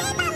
Bye.